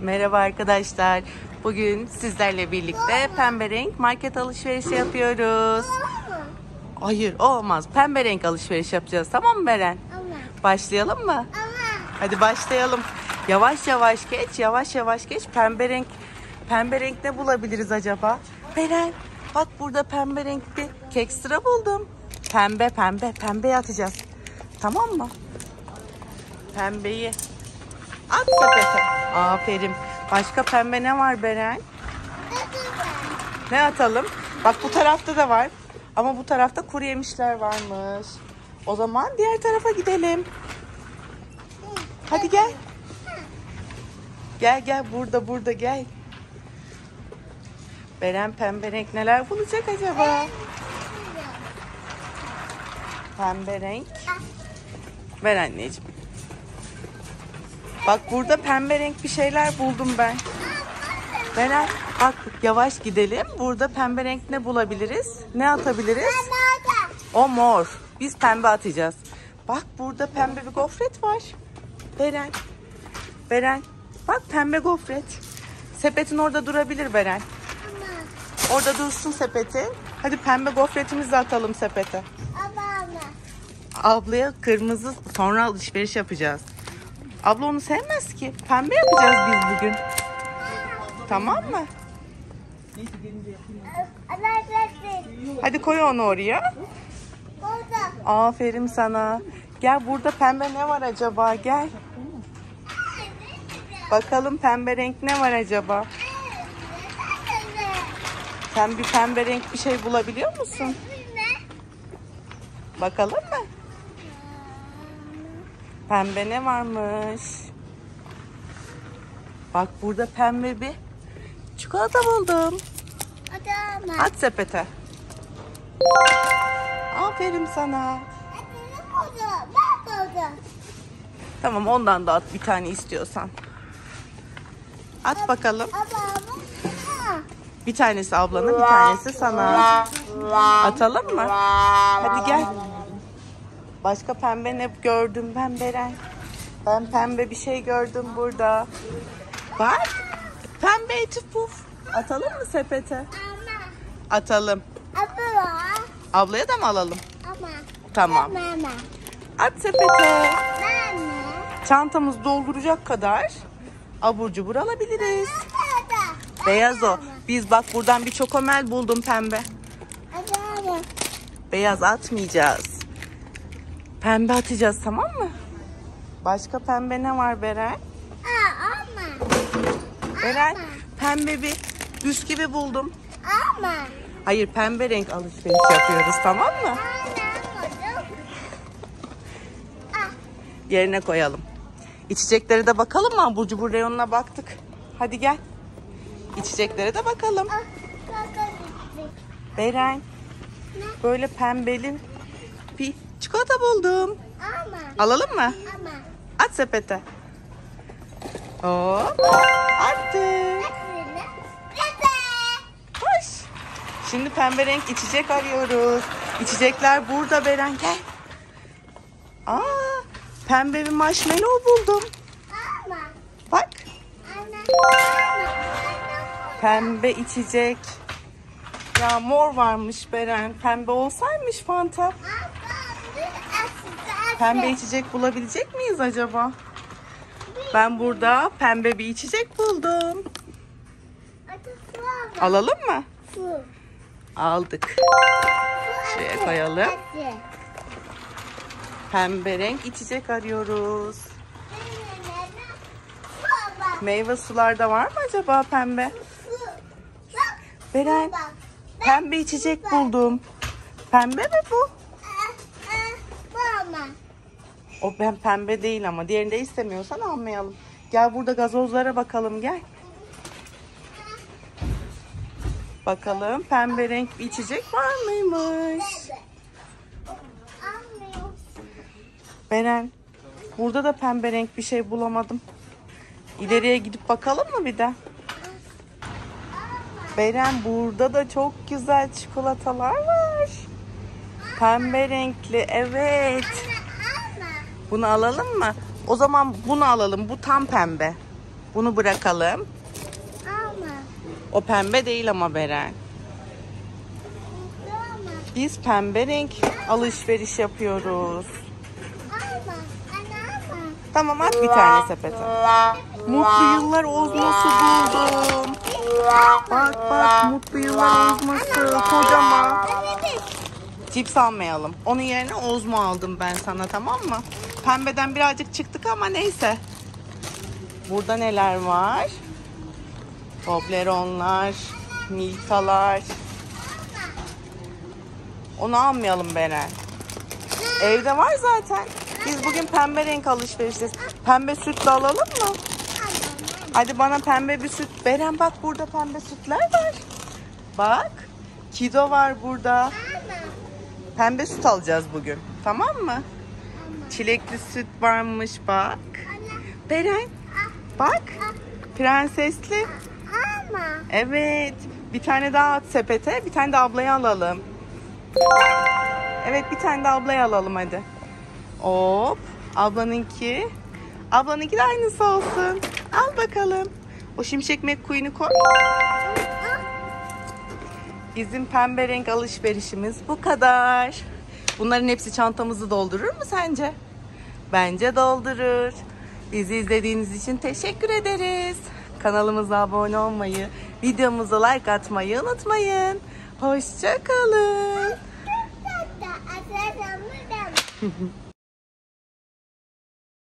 Merhaba arkadaşlar. Bugün sizlerle birlikte pembe renk market alışverişi yapıyoruz. Hayır olmaz. Pembe renk alışveriş yapacağız. Tamam mı Beren? Başlayalım mı? Hadi başlayalım. Yavaş yavaş geç, yavaş yavaş geç. Pembe renk, pembe renk ne bulabiliriz acaba? Beren, bak burada pembe renk bir kek sıra buldum. Pembe, pembe, pembeye atacağız. Tamam mı? Pembeyi at sepete. Aferin. Başka pembe ne var Beren? Ne atalım? Bak bu tarafta da var. Ama bu tarafta kuru yemişler varmış. O zaman diğer tarafa gidelim. Hadi gel. Gel gel burada burada gel. Beren pembe renk neler bulacak acaba? Pembe renk. Ver anneciğim. Bak burada pembe renk bir şeyler buldum ben. Beren bak yavaş gidelim. Burada pembe renk ne bulabiliriz? Ne atabiliriz? O mor. Biz pembe atacağız. Bak burada pembe bir gofret var. Beren. Beren. Bak pembe gofret. Sepetin orada durabilir Beren. Orada dursun sepetin. Hadi pembe gofretimizi atalım sepete. Ama ama. Ablaya kırmızı sonra alışveriş yapacağız. Abla onu sevmez ki. Pembe yapacağız biz bugün. Tamam mı? Hadi koy onu oraya. Aferin sana. Gel burada pembe ne var acaba? Gel. Bakalım pembe renk ne var acaba? Sen bir pembe renk bir şey bulabiliyor musun? Bakalım mı? Pembe ne varmış? Bak burada pembe bir çikolata buldum. Adama. At sepete. Aferin sana. Tamam ondan da at bir tane istiyorsan. At bakalım. Bir tanesi ablana bir tanesi sana. Atalım mı? Hadi gel. Başka pembe ne gördüm ben Beren? Ben pembe bir şey gördüm burada. Bak. Pembe eti puf. Atalım mı sepete? Atalım. Ama. Ablaya da mı alalım? Ama. Tamam. Mama. At sepete. Çantamız dolduracak kadar abur cubur alabiliriz. Beyaz o. Biz bak buradan bir çokomel buldum pembe. Beyaz atmayacağız. Pembe atacağız tamam mı? Başka pembe ne var Beren? Aa, ama. Beren pembe bir bisküvi buldum. Ama. Hayır pembe renk alışveriş yapıyoruz tamam mı? Ah. Yerine koyalım. İçeceklere de bakalım mı? Abur cubur reyonuna baktık. Hadi gel. İçeceklere de bakalım. Ah. Beren böyle pembeli bir çikolata buldum. Ama. Alalım mı? Ama. At sepete. Hop. Bebe. Hoş. Şimdi pembe renk içecek arıyoruz. İçecekler burada Beren gel. Aa, pembe bir marshmallow buldum. Ama. Bak. Ana. Ama. Pembe içecek. Ya mor varmış Beren. Pembe olsaymış Fanta. Pembe içecek bulabilecek miyiz acaba? Ben burada pembe bir içecek buldum. Alalım mı? Aldık. Şuraya koyalım. Pembe renk içecek arıyoruz. Meyve sularda var mı acaba pembe? Beren pembe içecek buldum. Pembe mi bu? Mama. O ben pembe değil ama diğerini de istemiyorsan almayalım. Gel burada gazozlara bakalım gel. Bakalım pembe renk bir içecek var mıymış? Beren burada da pembe renk bir şey bulamadım. İleriye gidip bakalım mı bir de? Beren burada da çok güzel çikolatalar var. Pembe renkli evet. Bunu alalım mı? O zaman bunu alalım. Bu tam pembe. Bunu bırakalım. Ama. O pembe değil ama Beren. Ama. Biz pembe renk alışveriş yapıyoruz. Ama. Ama. Tamam at bir tane sepete. Mutlu yıllar ozması buldum. Bak bak mutlu yıllar ozması kocaman. Cips almayalım. Onun yerine ozma aldım ben sana tamam mı? Pembeden birazcık çıktık ama neyse. Burada neler var? Tobleronlar, Milkalar. Onu almayalım Beren. Evde var zaten. Biz bugün pembe renk alışverişteyiz. Pembe süt de alalım mı? Hadi bana pembe bir süt. Beren bak burada pembe sütler var. Bak. Kido var burada. Pembe süt alacağız bugün. Tamam mı? Çilekli süt varmış bak. Beren bak. Prensesli. Ama. Evet. Bir tane daha at sepete. Bir tane de ablaya alalım. Evet bir tane de ablaya alalım hadi. Hop. Ablanınki. Ablanınki de aynısı olsun. Al bakalım. O şimşek McQueen'i koy. Bizim pembe renk alışverişimiz bu kadar. Bunların hepsi çantamızı doldurur mu sence? Bence doldurur. Bizi izlediğiniz için teşekkür ederiz. Kanalımıza abone olmayı, videomuza like atmayı unutmayın. Hoşçakalın.